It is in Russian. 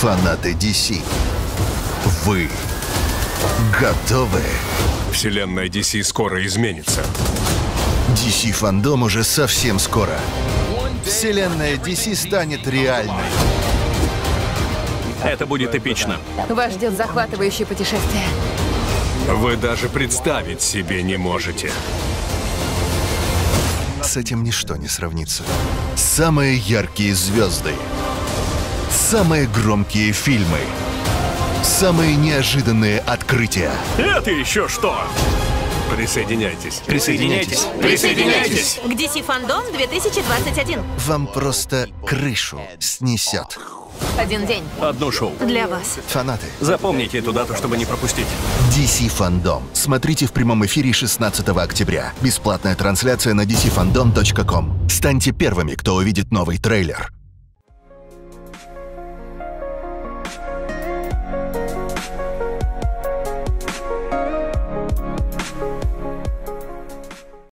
Фанаты DC. Вы готовы? Вселенная DC скоро изменится. DC фандом уже совсем скоро. Вселенная DC станет реальной. Это будет эпично. Вас ждет захватывающее путешествие. Вы даже представить себе не можете. С этим ничто не сравнится. Самые яркие звезды. Самые громкие фильмы. Самые неожиданные открытия. Это еще что? Присоединяйтесь. Присоединяйтесь. Присоединяйтесь. К DC Фандом 2021. Вам просто крышу снесет. Один день. Одно шоу. Для вас. Фанаты. Запомните эту дату, чтобы не пропустить. DC фандом. Смотрите в прямом эфире 16 октября. Бесплатная трансляция на dcfandom.com. Станьте первыми, кто увидит новый трейлер.